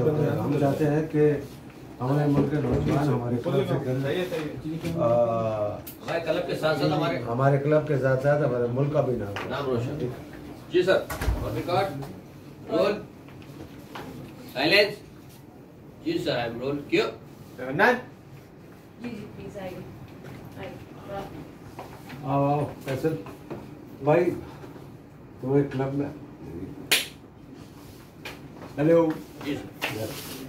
हम चाहते हैं कि हमारे मुल्क के नौजवान हमारे क्लब से करें क्लब के साथ साथ हमारे हमारे क्लब के साथ साथ हमारे मुल्क का भी नाम नाम रोशन। जी सर और record roll. Silence ji sir I am roll क्यों जी जी प्लीज़ आइए। आओ आओ फैसल भाई तुम्हारे क्लब में हेलो जी सर